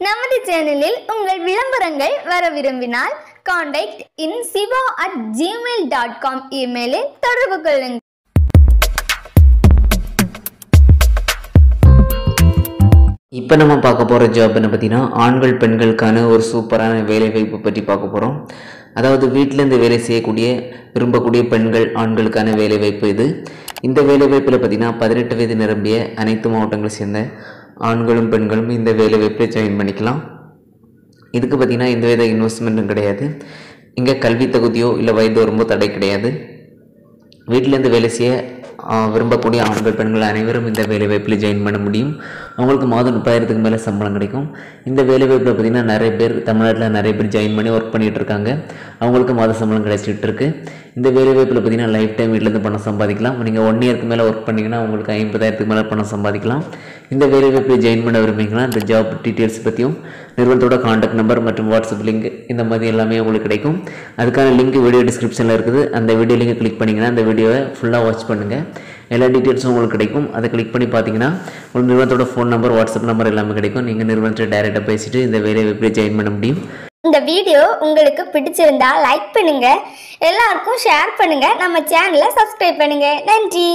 நமது சேனலில் உங்கள் விளம்பரங்கள் வர விரும்பினால் contact in Siva at Gmail dot com இமெயிலில் தொடர்பு கொள்ளுங்கள். இப்போ நம்ம பார்க்க போகிற ஜாப் என்ன பார்த்தீங்கன்னா ஆண்கள் பெண்களுக்கான ஒரு சூப்பரான வேலைவாய்ப்பு பற்றி பார்க்க போகிறோம் அதாவது வீட்டிலேருந்து வேலை செய்யக்கூடிய விரும்பக்கூடிய பெண்கள் ஆண்களுக்கான வேலைவாய்ப்பு இது. இந்த வேலை வாய்ப்பில் பதினெட்டு வயது நிரம்பிய அனைத்து மாவட்டங்களை சேர்ந்த ஆண்களும் பெண்களும் இந்த வேலை வாய்ப்பை ஜாயின் பண்ணிக்கலாம். இதுக்கு பார்த்திங்கன்னா எந்த வித இன்வெஸ்ட்மெண்ட்டும் கிடையாது. இங்கே கல்வி தகுதியோ இல்லை வயது வரும்போ தடை கிடையாது. வீட்டிலேருந்து வேலை செய்ய விரும்பக்கூடிய ஆண்கள் பெண்கள் அனைவரும் இந்த வேலைவாய்ப்பில் ஜாயின் பண்ண முடியும். அவங்களுக்கு மாதம் முப்பதாயிரத்துக்கு மேலே சம்பளம் கிடைக்கும். இந்த வேலைவாய்ப்பில் பார்த்திங்கன்னா நிறைய பேர் தமிழ்நாட்டில் நிறைய பேர் ஜாயின் பண்ணி ஒர்க் பண்ணிகிட்டு இருக்காங்க. அவங்களுக்கு மாத சம்பளம் கிடைச்சிட்டு இருக்குது இந்த வேலைவாய்ப்பில் பார்த்திங்கன்னா லைஃப் டைம் வீட்டிலேருந்து பணம் சம்பாதிக்கலாம். நீங்கள் ஒன் இயருக்கு மேலே ஒர்க் பண்ணிங்கன்னா உங்களுக்கு ஐம்பதாயிரத்துக்கு மேலே பணம் சம்பாதிக்கலாம். இந்த வேலைவாய்ப்பில் ஜாயின் பண்ண விரும்பிங்கன்னா இந்த ஜாப் டீட்டெயில்ஸ் பற்றியும் நிறுவனத்தோட காண்டாக்ட் நம்பர் மற்றும் வாட்ஸ்அப் லிங்க் இந்த மாதிரி எல்லாமே உங்களுக்கு கிடைக்கும். அதுக்கான லிங்க் வீடியோ டிஸ்கிரிப்ஷனில் இருக்குது. அந்த வீடியோ லிங்கை கிளிக் பண்ணிங்கன்னா அந்த வீடியோவை ஃபுல்லாக வாட்ச் பண்ணுங்கள் எல்லா டீட்டெயில்ஸும் உங்களுக்கு கிடைக்கும். அதை கிளிக் பண்ணி பார்த்தீங்கன்னா உங்கள் நிறுவனத்தோட ஃபோன் நம்பர் வாட்ஸ்அப் நம்பர் எல்லாமே கிடைக்கும். நீங்கள் நிறுவனத்தை டைரெக்டாக பேசிட்டு இந்த வேலையை எப்படி ஜாயின் பண்ண முடியும். இந்த வீடியோ உங்களுக்கு பிடிச்சிருந்தா லைக் பண்ணுங்க. எல்லாருக்கும் ஷேர் பண்ணுங்க. நம்ம சேனலை சப்ஸ்கிரைப் பண்ணுங்க. நன்றி.